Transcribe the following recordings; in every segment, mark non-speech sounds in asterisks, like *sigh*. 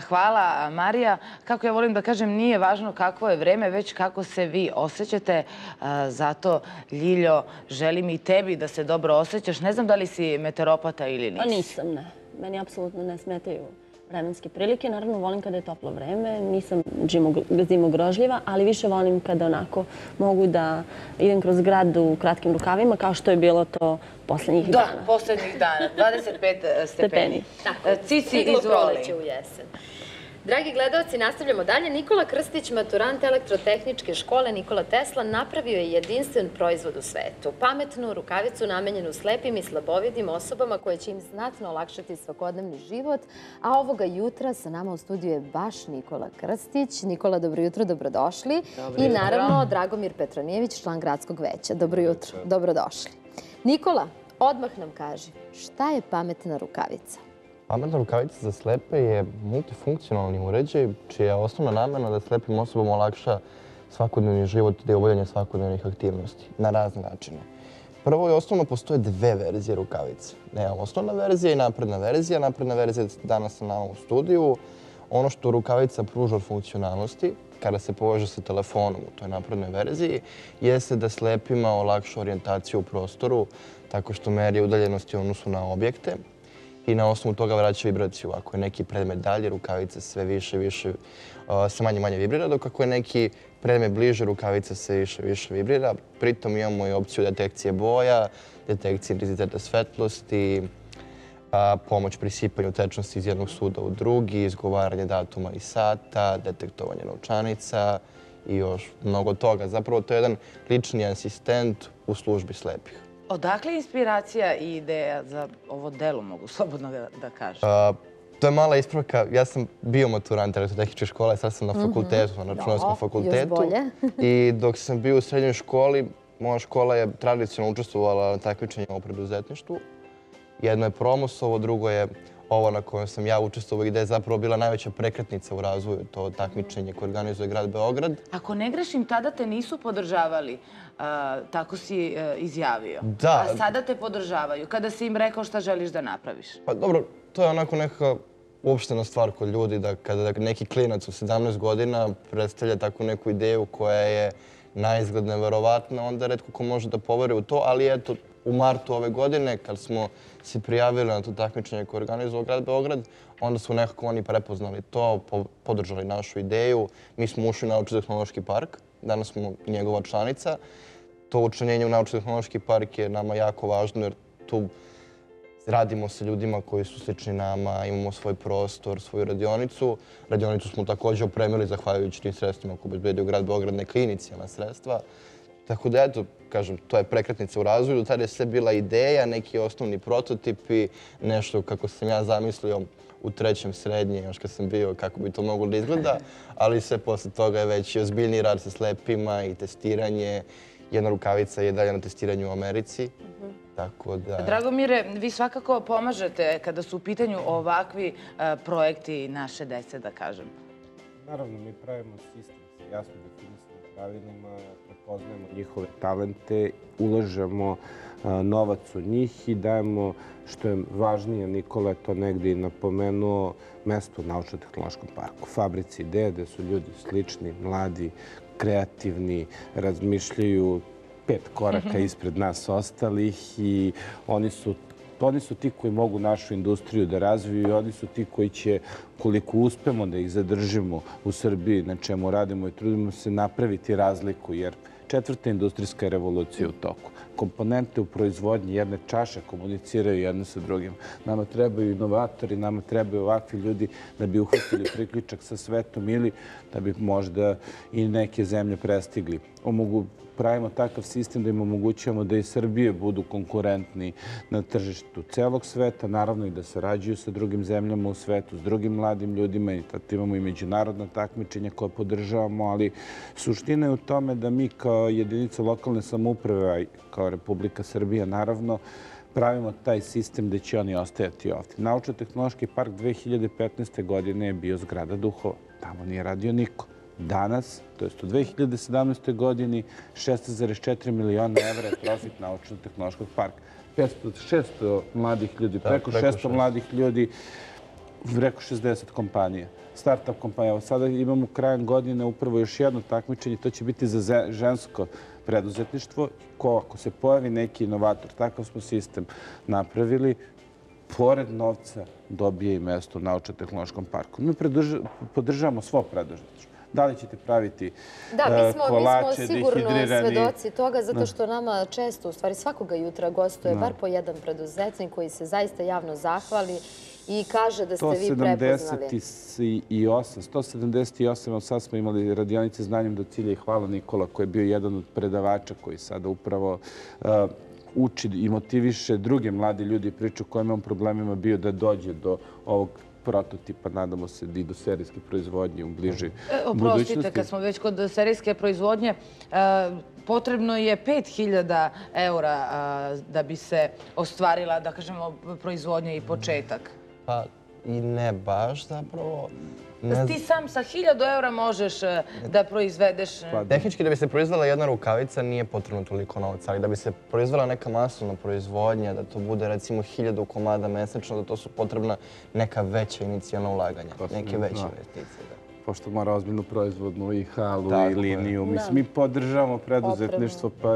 Hvala, Marija. Kako ja volim da kažem, nije važno kakvo je vreme, već kako se vi osjećate. Zato, Ljiljo, želim i tebi da se dobro osjećaš. Ne znam da li si meteoropata ili nisi. Pa nisam, ne. Meni apsolutno ne smetaju vremenske prilike. Naravno, volim kada je toplo vreme. Nisam zimogrožljiva, ali više volim kada onako mogu da idem kroz grad u kratkim rukavima, kao što je bilo to poslednjih dana. Da, poslednjih dana. *laughs* 25 stepeni. Tako. Cici, izvoli. u jesen. Dragi gledalci, nastavljamo dalje. Nikola Krstić, maturant elektrotehničke škole Nikola Tesla, napravio je jedinstven proizvod u svetu. Pametnu rukavicu namenjenu slepim i slabovidim osobama koje će im znatno olakšati svakodnevni život. A ovoga jutra sa nama u studiju je baš Nikola Krstić. Nikola, dobro jutro, dobrodošli. I naravno Dragomir Petronijević, član gradskog veća. Dobro jutro, dobrodošli. Nikola, odmah nam kaži, šta je pametna rukavica? Pametna rukavica za slepe je multifunkcionalni uređaj čija je osnovna namena da slepim osobama olakša svakodnevni život i obavljanje svakodnevnih aktivnosti na razne načine. Prvo i osnovno postoje dve verzije rukavice. Nemamo osnovna verzija i napredna verzija. Napredna verzija je danas sa nama u studiju. Ono što rukavica pruža od funkcionalnosti, kada se poveže sa telefonom u toj naprednoj verziji, jeste da slepima olakša orijentaciju u prostoru tako što meri udaljenosti u odnosu na objekte i na osnovu toga vraća vibraciju. Ako je neki predmet dalje, rukavica sve više, više, sve manje, manje vibrira, dok ako je neki predmet bliže, rukavica sve više, više vibrira. Pritom imamo i opciju detekcije boja, detekcije intenziteta svetlosti, pomoć pri sipanju tečnosti iz jednog suda u drugi, izgovaranje datuma i sata, detektovanje novčanica i još mnogo toga. Zapravo to je jedan lični asistent u službi slepih. Odakle inspiracija i ideja za ovo delo, mogu slobodno da kažem? To je mala ispravka. Ja sam bio maturant elektrotehničke škole, sad sam na mhm. fakultetu, na računarskom fakultetu. Još bolje. I dok sam bio u srednjoj školi, moja škola je tradicionalno učestvovala na takmičenjima u preduzetništvu. Jedno je promosovo, drugo je ovo na kojem sam ja učestvovao gde je zapravo bila najveća prekretnica u razvoju, to takmičenje koje organizuje grad Beograd. Ako ne grešim, tada te nisu podržavali, tako si e, izjavio. Da. A sada te podržavaju, kada si im rekao šta želiš da napraviš. Pa dobro, to je onako neka uopštena stvar kod ljudi, da kada neki klinac u 17 godina predstavlja takvu neku ideju koja je najizgled neverovatna, onda redko ko može da poveruje u to, ali eto, u martu ove godine, kad smo se prijavili na to takmičenje koje organizovao grad Beograd, onda su nekako oni prepoznali to, podržali našu ideju. Mi smo ušli u Naučno-tehnološki park, danas smo njegova članica. To učlanjenje u Naučno-tehnološki park je nama jako važno jer tu radimo sa ljudima koji su slični nama, imamo svoj prostor, svoju radionicu. Radionicu smo takođe opremili zahvaljujući tim sredstvima koje bezbedio grad Beograd, neka inicijalna sredstva. Tako da, eto, kažem, to je prekretnica u razvoju. Tada je sve bila ideja, neki osnovni prototipi, nešto kako sam ja zamislio u trećem srednje, još kad sam bio, kako bi to moglo da izgleda, ali sve posle toga je već i ozbiljni rad sa slepima i testiranje. Jedna rukavica je dalje na testiranju u Americi. Tako da... Dragomire, vi svakako pomažete kada su u pitanju ovakvi e, projekti naše dece, da kažem. Naravno, mi pravimo sistem sa jasno definisanim pravilima, prepoznajemo njihove talente, ulažemo novac u njih i dajemo, što je važnije, Nikola je to negde i napomenuo, mesto u Naučno-tehnološkom parku. Fabrici ideje gde su ljudi slični, mladi, kreativni, razmišljaju pet koraka ispred nas ostalih i oni su oni su ti koji mogu našu industriju da razviju i oni su ti koji će, koliko uspemo da ih zadržimo u Srbiji, na čemu radimo i trudimo se, napraviti razliku, jer četvrta industrijska revolucija u toku. Komponente u proizvodnji jedne čaše komuniciraju jedne sa drugim. Nama trebaju inovatori, nama trebaju ovakvi ljudi da bi uhvatili priključak sa svetom ili da bi možda i neke zemlje prestigli. Omogu, pravimo takav sistem da im omogućujemo da i Srbije budu konkurentni na tržištu celog sveta, naravno i da sarađuju sa drugim zemljama u svetu, s drugim mladim ljudima i tad imamo i međunarodna takmičenja koje podržavamo, ali suština je u tome da mi kao jedinica lokalne samouprave, kao Republika Srbija, naravno, pravimo taj sistem da će oni ostajati ovde. Naučno-tehnološki park 2015. godine je bio zgrada duhova. Tamo nije radio niko. Danas, to je u 2017. godini, 6,4 miliona evra je profit naučno-tehnološkog parka. 500, 600 mladih ljudi, da, preko 600 mladih ljudi preko 60 kompanija. Startup kompanija. Evo sada imamo krajem godine upravo još jedno takmičenje. To će biti za žensko preduzetništvo. Ko ako se pojavi neki inovator, takav smo sistem napravili, pored novca dobije i mesto u naučno-tehnološkom parku. Mi podržavamo svo preduzetništvo. Da li ćete praviti Da, mi e, smo, mi smo sigurno svedoci toga, zato što nama često, u stvari svakoga jutra gostuje bar po jedan preduzetnik koji se zaista javno zahvali i kaže da ste vi prepoznali. 178, 178, evo sad smo imali radionice znanjem do cilja i hvala Nikola koji je bio jedan od predavača koji sada upravo uh, uči i motiviše druge mlade ljudi priču kojim je on problemima bio da dođe do ovog prototipa, nadamo se, i do serijske proizvodnje u bližoj E, Oprostite, kad smo već kod serijske proizvodnje, e, potrebno je 5000 eura e, da bi se ostvarila, da kažemo, proizvodnja i početak. Pa i ne baš zapravo. Ne Ti sam sa 1000 eura možeš e, da proizvedeš... e, Pa, Tehnički da bi se proizvela jedna rukavica nije potrebno toliko novca, ali da bi se proizvela neka masovna proizvodnja, da to bude recimo hiljadu komada mesečno, da to su potrebna neka veća inicijalna ulaganja, sam neke ne veće investicije. Da. pošto mora ozbiljnu proizvodnu i halu Tako i liniju. Mislim, mi podržavamo preduzetništvo, pa,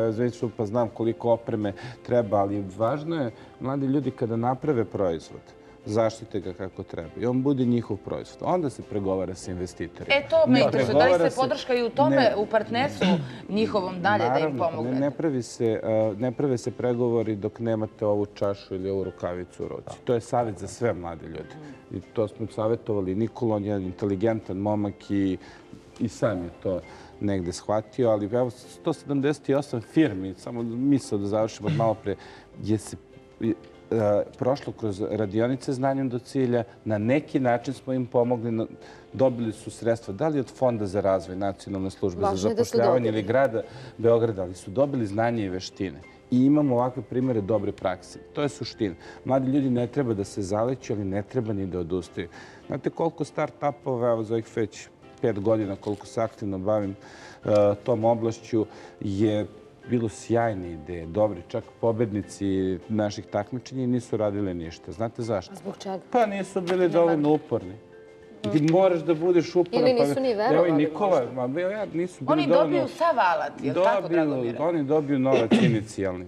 pa znam koliko opreme treba, ali važno je, mladi ljudi kada naprave proizvod, zaštite ga kako treba i on bude njihov proizvod. Onda se pregovara sa investitorima. E, to me interesuje. Da li se podrška i u tome, Ne. u partnerstvu njihovom dalje da im pomogne? Ne, ne, pravi se, ne prave se pregovori dok nemate ovu čašu ili ovu rukavicu u ruci. To je savjet za sve mlade ljude. I to smo savjetovali. Nikola, on je jedan inteligentan momak i, i sam je to negde shvatio, ali evo 178 firmi, samo misao da završimo malo pre, je se prošlo kroz radionice znanjem do cilja. Na neki način smo im pomogli, dobili su sredstva, da li od Fonda za razvoj nacionalne službe Važno za da zapošljavanje ili grada Beograda, ali su dobili znanje i veštine. I imamo ovakve primere dobre prakse. To je suština. Mladi ljudi ne treba da se zaleću, ali ne treba ni da odustaju. Znate koliko start-upova, evo za ovih već pet godina koliko se aktivno bavim e, tom oblašću, je bilo sjajne ideje, dobri, čak pobednici naših takmičenja nisu radili ništa. Znate zašto? Zbog čega? Pa nisu bili dovoljno uporni. Ti moraš da budeš uporan. Ili nisu pa, ni Evo verovali i Nikola, ma, ja, nisu bili Oni dovoljno... dobiju sav alat, je li tako, Dragomire? Oni dobiju novac inicijalni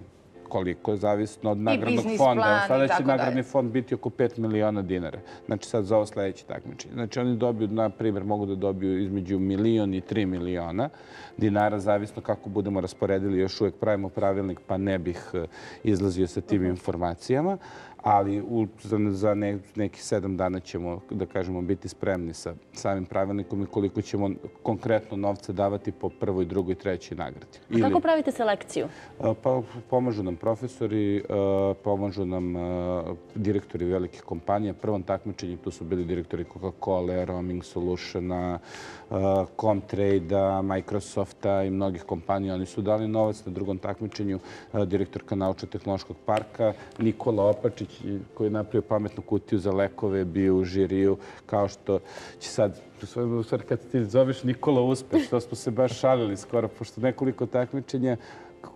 koliko je zavisno od nagradnog fonda. Sada će nagradni fond biti oko 5 miliona dinara. Znači sad za ovo sledeće takmičenje. Znači oni dobiju, na primjer, mogu da dobiju između milion i 3 miliona dinara, zavisno kako budemo rasporedili. Još uvek pravimo pravilnik, pa ne bih eh, izlazio sa tim informacijama. Ali u, za, za ne, neki sedam dana ćemo, da kažemo, biti spremni sa samim pravilnikom i koliko ćemo konkretno novca davati po prvoj, drugoj, trećoj nagradi. A kako pravite selekciju? Pa pomažu nam profesori, pomažu nam direktori velikih kompanija. Prvom takmičenju tu su bili direktori Coca-Cola, Roaming Solutiona, Comtrade-a, Microsofta i mnogih kompanija. Oni su dali novac na drugom takmičenju direktorka Naučno-tehnološkog parka, Nikola Opačić, koji je napravio pametnu kutiju za lekove, bio u žiriju, kao što će sad u stvari kad ti zoveš Nikola Uspeš, to smo se baš šalili skoro, pošto nekoliko takmičenja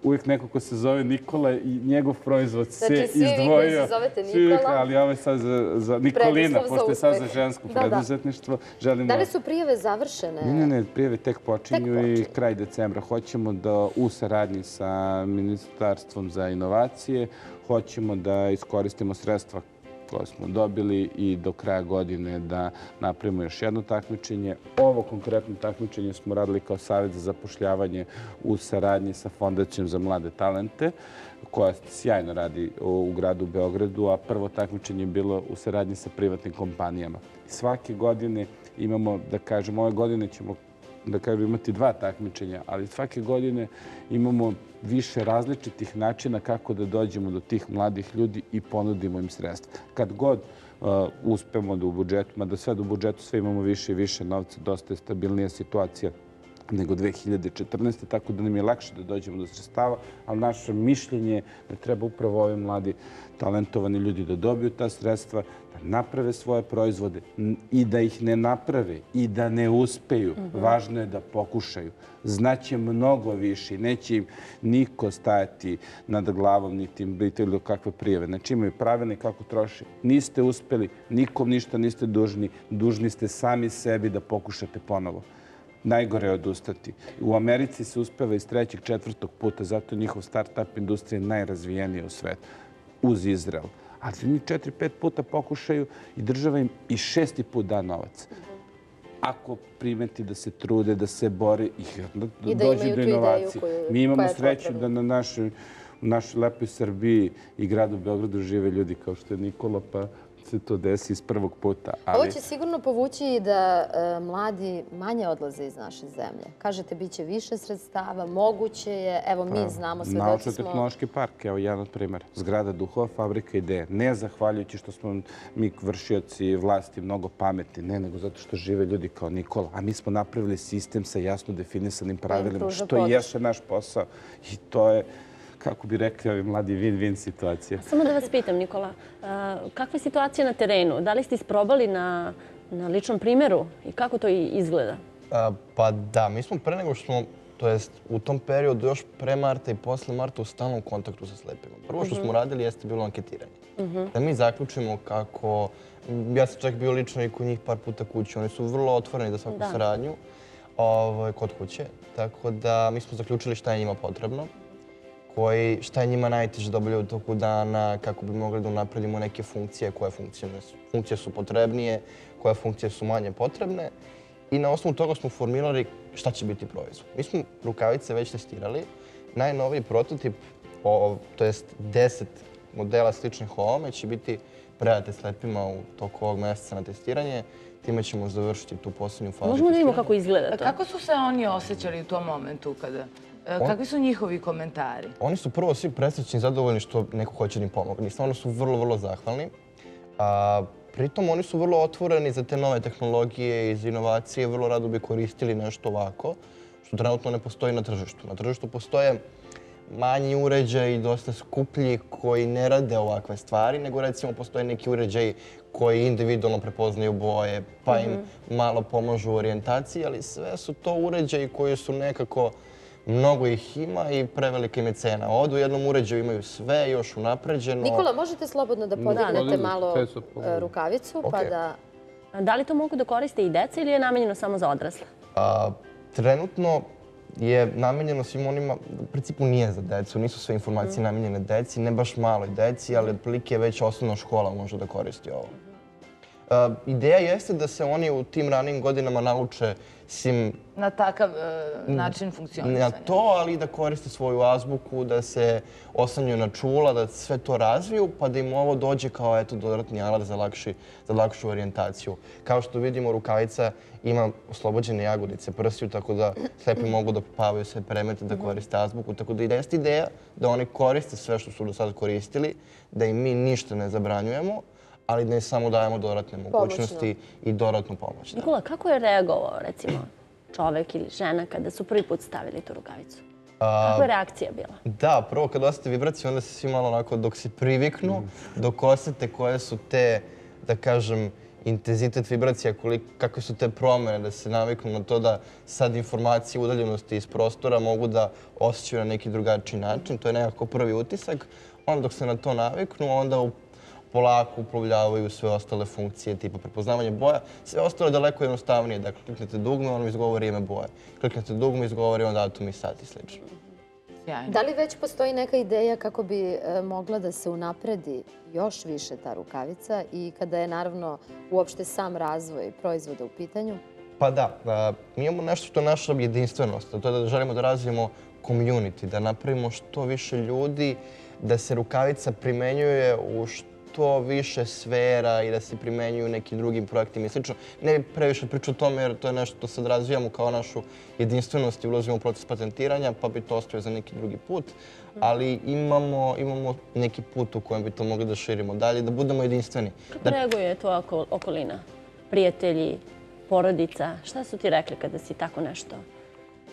uvijek neko ko se zove Nikola i njegov proizvod se Znači, svi vi koji izdvojio. se zovete Svi, Nikola? ali ovo je sad za, za Nikolina, pošto je sad za žensko Da, da. preduzetništvo. Želimo... Da li su prijeve završene? Ne, ne, ne, prijeve tek počinju Tek i kraj decembra. Hoćemo da u saradnji sa Ministarstvom za inovacije hoćemo da iskoristimo sredstva koje smo dobili i do kraja godine da napravimo još jedno takmičenje. Ovo konkretno takmičenje smo radili kao Savjet za zapošljavanje u saradnji sa Fondacijom za mlade talente koja sjajno radi u gradu Beogradu, a prvo takmičenje je bilo u saradnji sa privatnim kompanijama. Svake godine imamo, da kažemo, ove godine ćemo da kažem, imati dva takmičenja, ali svake godine imamo više različitih načina kako da dođemo do tih mladih ljudi i ponudimo im sredstva. Kad god uh, uspemo da u budžetu, mada da u budžetu sve imamo više i više novca, dosta je stabilnija situacija nego 2014. Tako da nam je lakše da dođemo do sredstava, ali naše mišljenje je da treba upravo ovi mladi talentovani ljudi da dobiju ta sredstva, da naprave svoje proizvode i da ih ne naprave i da ne uspeju. Važno je da pokušaju. Znaće mnogo više. Neće im niko stajati nad glavom, niti im ili kakve prijeve. Znači imaju pravilne kako troše. Niste uspeli, nikom ništa niste dužni. Dužni ste sami sebi da pokušate ponovo najgore je odustati. U Americi se uspeva iz trećeg, četvrtog puta, zato njihov start-up industrija je najrazvijenija u svetu, uz Izrael. Ali oni četiri, pet puta pokušaju i država im i šesti put da novac. Ako primeti da se trude, da se bore i onda da dođe do inovacije. koju- Mi imamo sreću da na našoj u našoj lepoj Srbiji i gradu Beogradu žive ljudi kao što je Nikola, pa se to desi iz prvog puta. Ovo Ali će sigurno povući i da e, mladi manje odlaze iz naše zemlje. Kažete, bit će više sredstava, moguće je, evo mi znamo, svedoci smo... Naučno-tehnološki park, evo jedan od primjera. Zgrada duhova, fabrika ideje. Ne zahvaljujući što smo mi vršioci vlasti mnogo pametni, ne, nego zato što žive ljudi kao Nikola. A mi smo napravili sistem sa jasno definisanim pravilima, što i podršku. jeste naš posao. I to je, kako bi rekli ovi mladi, win-win situacija. Samo da vas pitam, Nikola, kakva je situacija na terenu? Da li ste isprobali na, na ličnom primjeru i kako to izgleda? A, Pa da, mi smo pre nego što smo, to jest u tom periodu još pre Marta i posle Marta u stalnom kontaktu sa slepima. Prvo što smo radili jeste bilo anketiranje. Da mi zaključimo kako, ja sam čak bio lično i kod njih par puta kući, oni su vrlo otvoreni za svaku Da. saradnju ovaj, kod kuće. Tako da mi smo zaključili šta je njima potrebno koji, šta je njima najteže da obavljaju u toku dana, kako bi mogli da unapredimo neke funkcije, koje funkcije, funkcije su potrebnije, koje funkcije su manje potrebne. I na osnovu toga smo formirali šta će biti proizvod. Mi smo rukavice već testirali. Najnoviji prototip, o, to jest 10 modela sličnih ovome, će biti predate slepima u toku ovog meseca na testiranje. Time ćemo završiti tu posljednju fazu Možemo da vidimo kako izgleda to? Kako su se oni osjećali u tom momentu kada... e, Kakvi su njihovi komentari? Oni su prvo svi presrećni i zadovoljni što neko hoće da im pomogne. I stvarno su vrlo, vrlo zahvalni. A, pritom oni su vrlo otvoreni za te nove tehnologije i za inovacije. Vrlo rado bi koristili nešto ovako, što trenutno ne postoji na tržištu. Na tržištu postoje manji uređaji, dosta skuplji, koji ne rade ovakve stvari, nego recimo postoje neki uređaji koji individualno prepoznaju boje, pa im malo pomažu u orijentaciji, ali sve su to uređaji koji su nekako Mnogo ih ima i prevelika im je cena. Ovdje u jednom uređaju imaju sve još unapređeno. Nikola, možete slobodno da podignite, malo e, rukavicu, pa Okej. da... A Da li to mogu da koriste i deca ili je namenjeno samo za odrasle? A, trenutno je namenjeno svim onima, u principu nije za decu, nisu sve informacije namenjene deci, ne baš maloj deci, ali otprilike već osnovna škola može da koristi ovo. A, ideja jeste da se oni u tim ranim godinama nauče svim Na takav e, način na funkcionisanja? to, ali da koriste svoju azbuku, da se oslanjaju na čula, da sve to razviju, pa da im ovo dođe kao eto dodatni alat za, lakši, za lakšu orijentaciju. Kao što vidimo, rukavica ima oslobođene jagodice prstiju, tako da slepi mogu da popavaju sve premete, da koriste azbuku. Tako da i jeste ideja da oni koriste sve što su do sada koristili, da im mi ništa ne zabranjujemo, ali im samo dajemo dodatne mogućnosti i dodatnu pomoć. Da. Nikola, kako je reagovao, recimo, čovek ili žena kada su prvi put stavili tu rukavicu? Kakva je reakcija bila? Da, prvo kad osjete vibracije, onda se svi malo onako dok se priviknu, dok osjete koje su te, da kažem, intenzitet vibracija, koliko, kakve su te promjene, da se naviknu na to da sad informacije udaljenosti iz prostora mogu da osjećaju na neki drugačiji način. To je nekako prvi utisak. Onda dok se na to naviknu, onda u polako uplovljavaju sve ostale funkcije, tipa prepoznavanje boja. Sve ostalo je daleko jednostavnije. Dakle, kliknete dugme, ono izgovori ime boje. Kliknete dugme, izgovori on datum i sat i slično. Sjajno. Da li već postoji neka ideja kako bi e, mogla da se unapredi još više ta rukavica i kada je naravno uopšte sam razvoj proizvoda u pitanju? Pa da, a, mi imamo nešto što je naša jedinstvenost, a to je da želimo da razvijemo community, da napravimo što više ljudi, da se rukavica primenjuje u što više sfera i da se primenjuju nekim drugim projektima i sl. Ne bi previše pričao o tome jer to je nešto što sad razvijamo kao našu jedinstvenost i ulazimo u proces patentiranja, pa bi to ostavio za neki drugi put. Ali imamo, imamo neki put u kojem bi to mogli da širimo dalje, da budemo jedinstveni. Kako reaguje tvoja oko- okolina? Prijatelji, porodica? Šta su ti rekli kada si tako nešto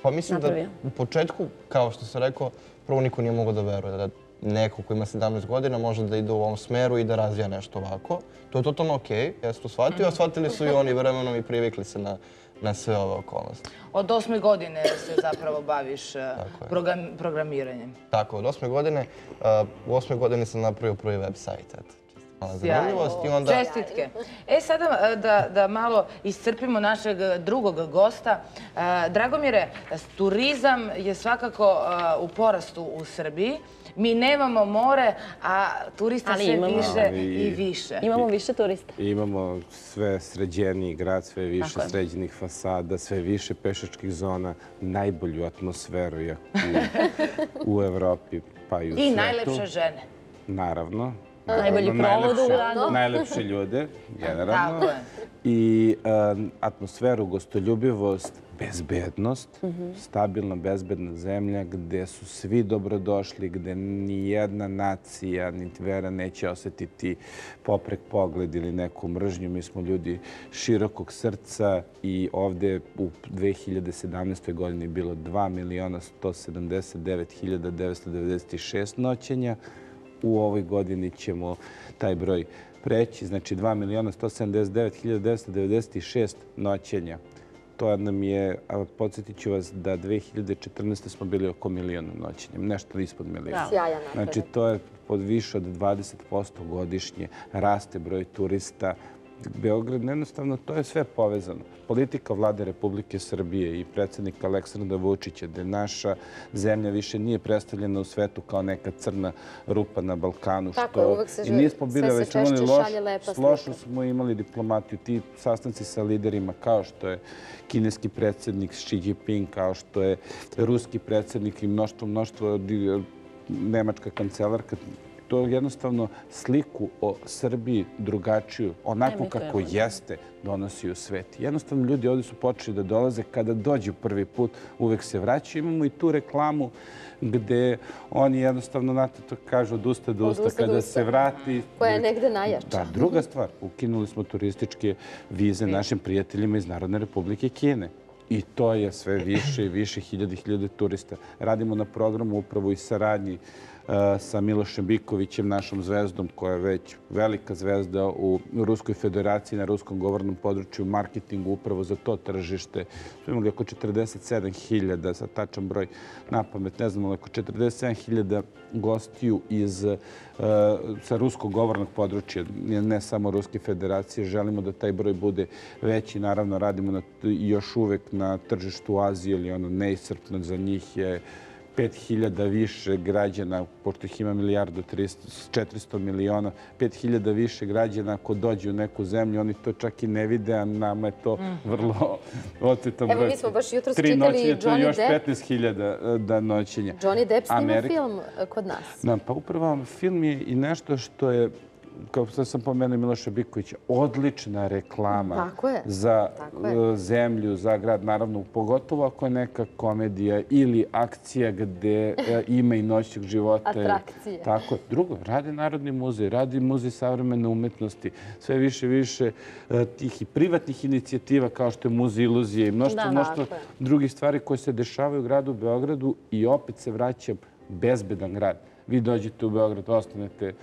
Pa mislim napravio? da u početku, kao što sam rekao, prvo niko nije mogao da veruje da neko ko ima 17 godina može da ide u ovom smeru i da razvija nešto ovako. To je totalno okej, ja sam to shvatio, a shvatili su i oni vremenom i privikli se na, na sve ove okolnosti. Od osme godine se zapravo baviš program- programiranjem. Tako, od osme godine, uh, u osme godine sam napravio prvi web sajt, eto. Zanimljivost i onda... Čestitke. E, sada e, da, da malo iscrpimo našeg drugog gosta. E, Dragomire, turizam je svakako e, u porastu u Srbiji. Mi nemamo more, a turista sve više Ali- i više. Imamo više turista. Imamo sve sređeniji grad, sve više Tako sređenih fasada, sve više pešačkih zona, najbolju atmosferu u, *laughs* u Evropi, pa i u I svetu. najlepše žene. Naravno. Najbolji Naravno, provod u najlepše- gradu. Najlepše ljude, generalno. Tako je. I um, atmosferu, gostoljubivost, bezbednost, stabilna, bezbedna zemlja gde su svi dobrodošli, gde ni jedna nacija, niti vera neće osetiti poprek pogled ili neku mržnju. Mi smo ljudi širokog srca i ovde u 2017. godini je bilo 2 miliona 179 hiljada 996 noćenja. U ovoj godini ćemo taj broj preći, znači 2 miliona 179.996 noćenja. To nam je, podsjetit ću vas da 2014. smo bili oko miliona noćenja, nešto ispod miliona. Sjajan napredak. Znači, to je pod više od 20% godišnje. Raste broj turista. Beograd, jednostavno, to je sve povezano. Politika vlade Republike Srbije i predsjednika Aleksandra Vučića, da naša zemlja više nije predstavljena u svetu kao neka crna rupa na Balkanu. Tako što uvek se i nismo bili već imali loš, lošu smo imali diplomatiju, ti sastanci sa liderima kao što je kineski predsjednik Xi Jinping, kao što je ruski predsjednik i mnoštvo, mnoštvo nemačka kancelarka, to jednostavno sliku o Srbiji drugačiju, onako kako da. jeste, donosi u svet. Jednostavno ljudi ovdje su počeli da dolaze kada dođu prvi put, uvek se vraćaju. Imamo i tu reklamu gde oni jednostavno, znate, to kažu od usta do usta, kada usta. se vrati. Koja je negde najjača. Da, druga stvar, ukinuli smo turističke vize našim prijateljima iz Narodne republike Kine. I to je sve više i više hiljade i hiljade turista. Radimo na programu upravo i saradnji sa Milošem Bikovićem, našom zvezdom, koja je već velika zvezda u Ruskoj federaciji na ruskom govornom području, marketingu upravo za to tržište. Smo imali oko 47.000, sa tačan broj na pamet, ne znam, ali oko 47.000 gostiju iz, e, sa ruskog govornog područja, ne samo Ruske federacije. Želimo da taj broj bude veći. Naravno, radimo na, još uvek na tržištu Azije, ili ono neiscrpno za njih je 5000 više građana, pošto ih ima milijardu 300, 400 miliona, 5000 više građana ako dođu u neku zemlju, oni to čak i ne vide, a nama je to vrlo *laughs* otetan Evo, broj. mi smo baš jutros Tri čitali noćenja, Johnny još Depp. 15.000 da noćenja. Johnny Depp snima Amerika- film e, kod nas. Da, pa upravo film je i nešto što je kao što sam pomenuo Miloša Bikovića, odlična reklama Tako je, za tako je. e, zemlju, za grad, naravno, pogotovo ako je neka komedija ili akcija gde e, ima i noćnog života. Atrakcije. Tako. Drugo, radi Narodni muzej, radi Muzej savremene umetnosti, sve više više e, tih i privatnih inicijativa kao što je Muzej iluzije i mnoštvo, Da, mnoštvo drugih stvari koje se dešavaju u gradu Beogradu i opet se vraća bezbedan grad. Vi dođete u Beograd, ostanete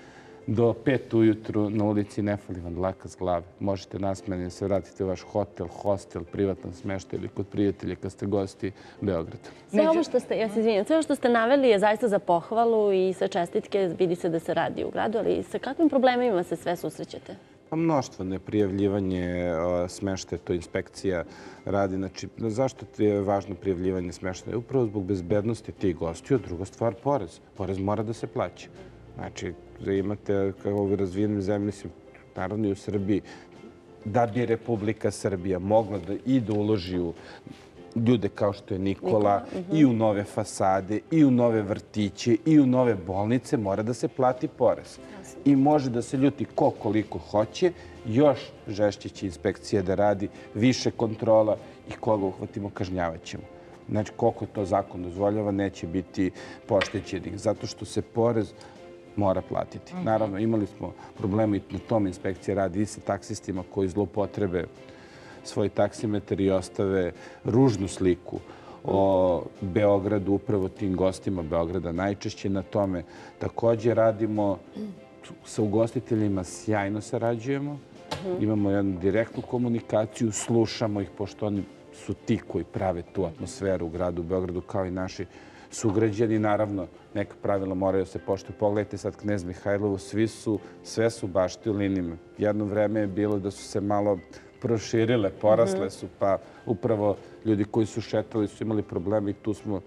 do pet ujutru na ulici ne fali vam dlaka s glave. Možete nasmeni da se vratite u vaš hotel, hostel, privatan smeštaj ili kod prijatelja kad ste gosti Beograda. Sve ovo što ste, ja se izvinjam, sve ovo što ste naveli je zaista za pohvalu i sa čestitke vidi se da se radi u gradu, ali sa kakvim problemima se sve susrećete? Pa mnoštvo neprijavljivanje smeštaja, to inspekcija radi. Znači, zašto ti je važno prijavljivanje smeštaja? Upravo zbog bezbednosti tih gostiju. Druga stvar, porez. Porez mora da se plaća. Znači, da imate kao u razvijenim zemlji, mislim, naravno i u Srbiji, da bi Republika Srbija mogla da i da uloži u ljude kao što je Nikola, i u nove fasade, i u nove vrtiće, i u nove bolnice, mora da se plati porez. I može da se ljuti ko koliko hoće, još žešće će inspekcija da radi, više kontrola i koga uhvatimo kažnjavat ćemo. Znači, koliko to zakon dozvoljava, neće biti poštećenih, zato što se porez mora platiti. Naravno, imali smo problema i na tom inspekcija radi i sa taksistima koji zloupotrebe svoj taksimetar i ostave ružnu sliku o Beogradu, upravo tim gostima Beograda najčešće na tome. Takođe radimo sa ugostiteljima, sjajno sarađujemo. Imamo jednu direktnu komunikaciju, slušamo ih, pošto oni su ti koji prave tu atmosferu u gradu Beogradu, kao i naši sugrađani. Naravno, neka pravila moraju se poštuju. Pogledajte sad Knez Mihajlovu, svi su, sve su bašti u linijima. Jedno vreme je bilo da su se malo proširile, porasle su, pa upravo ljudi koji su šetali su imali probleme i tu smo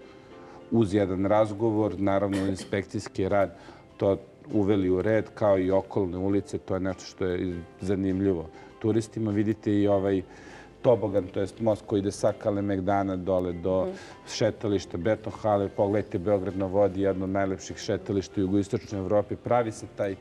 uz jedan razgovor, naravno inspekcijski rad, to uveli u red, kao i okolne ulice, to je nešto što je zanimljivo. Turistima vidite i ovaj tobogan, to je most koji ide sa Kalemegdana dole do šetališta Beton Hale. Pogledajte Beograd na vodi, jedno od najlepših šetališta u jugoistočnoj Evropi. Pravi se taj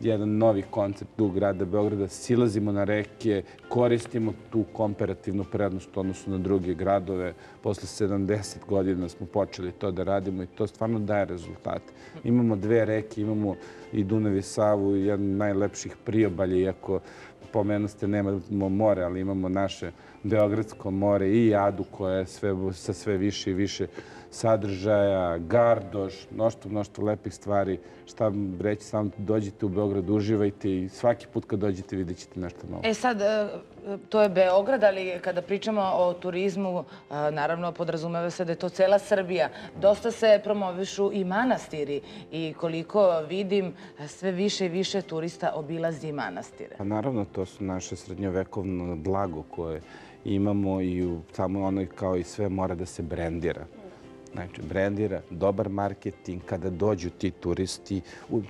jedan novi koncept u grada Beograda. Silazimo na reke, koristimo tu komparativnu prednost u odnosu na druge gradove. Posle 70 godina smo počeli to da radimo i to stvarno daje rezultate. Imamo dve reke, imamo i Dunav i Savu, jedan od najlepših priobalja, iako pomenu ste, nemamo more, ali imamo naše Beogradsko more i Jadu koja je sve, sa sve više i više sadržaja, Gardoš, mnoštvo, mnoštvo lepih stvari. Šta vam reći, samo dođite u Beograd, uživajte i svaki put kad dođete vidjet ćete nešto novo. E sad, e, to je Beograd, ali kada pričamo o turizmu, e, naravno podrazumeva se da je to cela Srbija. Dosta se promovišu i manastiri i koliko vidim, sve više i više turista obilazi manastire. Pa naravno, to su naše srednjovekovno blago koje imamo i samo ono kao i sve mora da se brendira. Znači, brendira, dobar marketing, kada dođu ti turisti,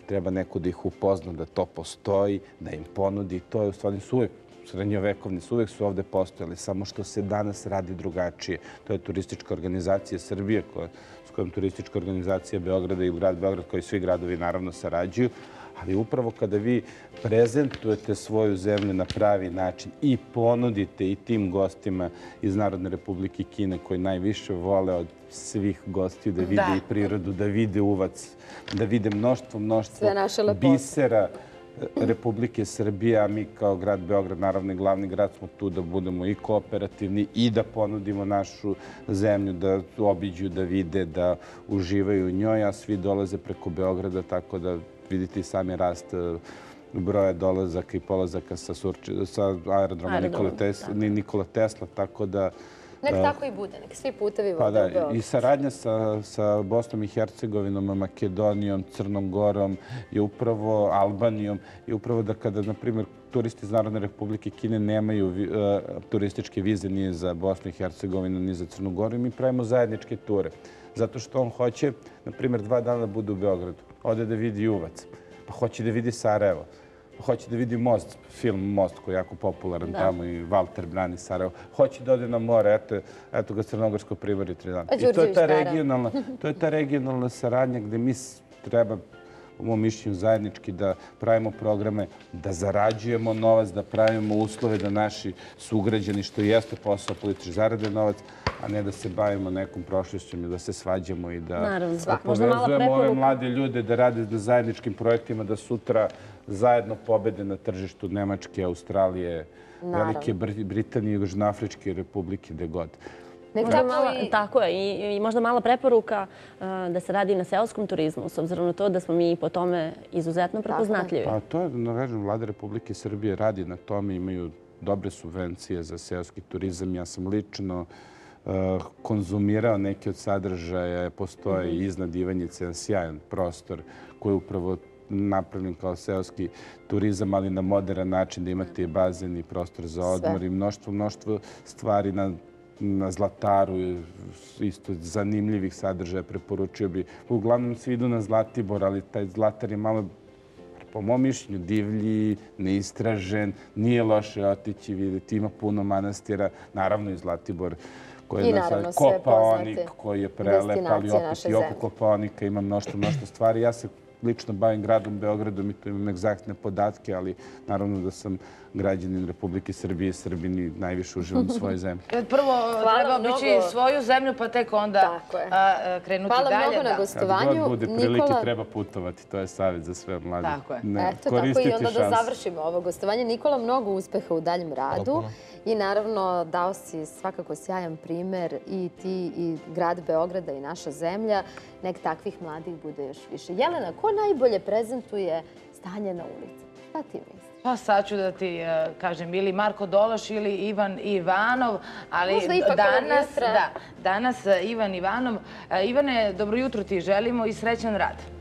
treba neko da ih upozna da to postoji, da im ponudi. To je u stvari su uvijek srednjovekovni, su uvijek su ovde postojali, samo što se danas radi drugačije. To je turistička organizacija Srbije, koja, s kojom turistička organizacija Beograda i grad Beograd, koji svi gradovi naravno sarađuju, ali upravo kada vi prezentujete svoju zemlju na pravi način i ponudite i tim gostima iz Narodne republike Kine koji najviše vole od svih gostiju da vide Da. i prirodu, da vide uvac, da vide mnoštvo, mnoštvo bisera Republike Srbije, a mi kao grad Beograd, naravno i glavni grad, smo tu da budemo i kooperativni i da ponudimo našu zemlju, da obiđu, da vide, da uživaju u njoj, a svi dolaze preko Beograda, tako da vidite i sami rast e, broja dolazaka i polazaka sa, sa aerodroma Aerodroma, Nikola Tesla, Nikola Tesla, tako da Nek tako i bude, nek svi putevi Pa vode da, u Beograd. i saradnja sa, sa Bosnom i Hercegovinom, Makedonijom, Crnom Gorom je upravo Albanijom je upravo da kada, na primjer, turisti iz Narodne republike Kine nemaju e, turističke vize ni za Bosnu i Hercegovinu, ni za Crnu Goru i mi pravimo zajedničke ture. Zato što on hoće, na primjer, dva dana da bude u Beogradu. Ode da vidi Uvac, pa hoće da vidi Sarajevo, pa hoće da vidi most, film Most koji je jako popularan tamo i Walter brani Sarajevo. Hoće da ode na more, eto, eto ga Crnogorsko primorje tri dana. A I to je ta regionalna, to je ta regionalna saradnja gde mi treba u mom mišljenju zajednički da pravimo programe, da zarađujemo novac, da pravimo uslove da naši sugrađani, što jeste posao politički, zarade novac, a ne da se bavimo nekom prošlošćom i da se svađamo i da, Naravno. povezujemo ove mlade ljude da rade na zajedničkim projektima, da sutra zajedno pobede na tržištu Nemačke, Australije, Velike Br- Britanije, Južnoafričke republike, gde god. Nek Možda tako mala, i... Tako je, i, i možda mala preporuka da se radi na seoskom turizmu, s obzirom na to da smo mi po tome izuzetno prepoznatljivi. Pa to je, da kažem, vlada Republike Srbije radi na tome, imaju dobre subvencije za seoski turizam. Ja sam lično uh, konzumirao neke od sadržaja, postoje Mhm. iznad Ivanjice jedan sjajan prostor koji je upravo napravljen kao seoski turizam, ali na modern način da imate bazen i prostor za odmor i mnoštvo, mnoštvo stvari na na Zlataru, isto zanimljivih sadržaja preporučio bi. Uglavnom svi idu na Zlatibor, ali taj Zlatar je malo po mom mišljenju, divlji, neistražen, nije loše otići vidjeti, ima puno manastira, naravno i Zlatibor koji I je naravno Kopaonik koji je prelep, ali opet i oko. Kopaonika ima mnoštvo, mnoštvo stvari. Ja se lično bavim gradom Beogradom i tu imam egzaktne podatke, ali naravno da sam građanin Republike Srbije i Srbini najviše uživam u svojoj *laughs* zemlji. Prvo treba mnogo. obići svoju zemlju, pa tek onda Tako je. a, a, krenuti Hvala dalje. mnogo na da. Kad gostovanju. god bude prilike, Nikola, treba putovati. To je savjet za sve mlade. Tako je. Ne, Eto, tako i onda da šansu. završimo ovo gostovanje. Nikola, mnogo uspeha u daljem radu puno. I naravno dao si svakako sjajan primer i ti i grad Beograda i naša zemlja. Nek takvih mladih bude još više. Jelena, ko najbolje prezentuje stanje na ulici? Šta ti misliš? Pa sad ću da ti e, kažem ili Marko Dološ ili Ivan Ivanov, ali danas, da, danas e, Ivan Ivanov. E, Ivane, dobro jutro ti želimo i srećan rad.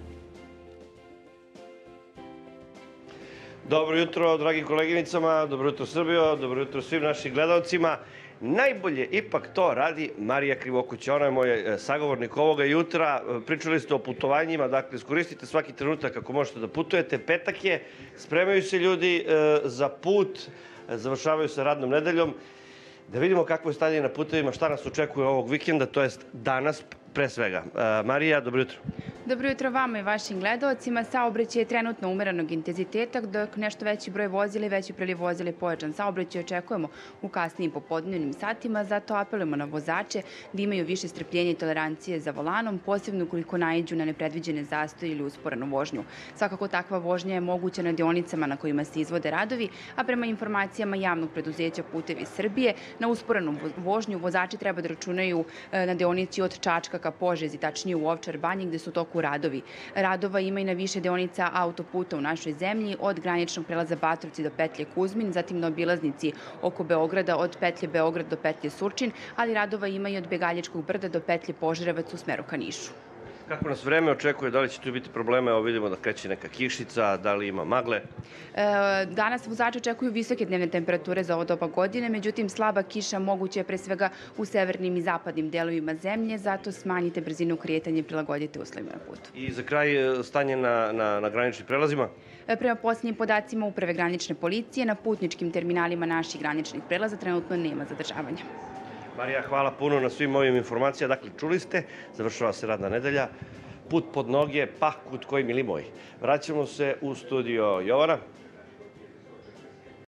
Dobro jutro, dragi koleginicama, dobro jutro Srbijo, dobro jutro svim našim gledalcima. Najbolje ipak to radi Marija Krivokuća. Ona je moj e, sagovornik ovoga jutra. E, Pričali ste o putovanjima, dakle, iskoristite svaki trenutak kako možete da putujete. Petak je, spremaju se ljudi e, za put, završavaju se radnom nedeljom. Da vidimo kakvo je stanje na putevima, šta nas očekuje ovog vikenda, to jest danas pre svega. E, Marija, dobro jutro. Dobro jutro vama i vašim gledalcima. Saobraćaj je trenutno umeranog intenziteta, dok nešto veći broj vozila i veći priliv vozila i pojačan saobraćaj očekujemo u kasnijim popodnevnim satima, zato apelujemo na vozače da imaju više strpljenja i tolerancije za volanom, posebno ukoliko naiđu na nepredviđene zastoje ili usporenu vožnju. Svakako takva vožnja je moguća na dionicama na kojima se izvode radovi, a prema informacijama javnog preduzeća Putevi Srbije, na usporenu vo- vožnju vozači treba da računaju e, na deonici od Čačka ka Požezi, tačnije u Ovčar banji gde su toku radovi. Radova ima i na više deonica autoputa u našoj zemlji, od graničnog prelaza Batrovci do petlje Kuzmin, zatim na obilaznici oko Beograda od petlje Beograd do petlje Surčin, ali radova ima i od Begaljičkog brda do petlje Požarevac u smeru ka Nišu. Kako nas vreme očekuje, da li će tu biti probleme? Evo vidimo da kreće neka kišica, da li ima magle. E, danas vozači očekuju visoke dnevne temperature za ovo doba godine, međutim slaba kiša moguće je pre svega u severnim i zapadnim delovima zemlje, zato smanjite brzinu kretanja i prilagodite uslovima na putu. I za kraj e, stanje na, na, na graničnim prelazima. E, Prema posljednjim podacima Uprave granične policije, na putničkim terminalima naših graničnih prelaza trenutno nema zadržavanja. Marija, hvala puno na svim ovim informacijama. Dakle, čuli ste, završava se radna nedelja. Put pod noge, pa kut koji mili moji. Vraćamo se u studio Jovana.